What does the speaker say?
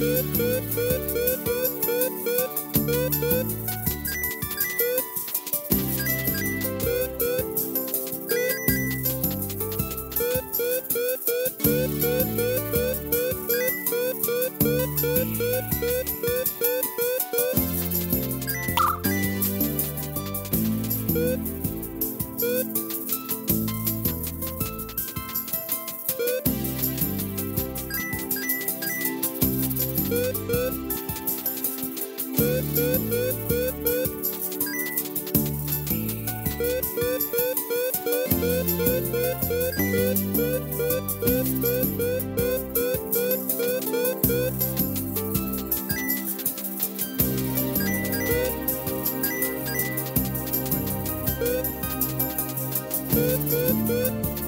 Thank you. Boop, boop, boop.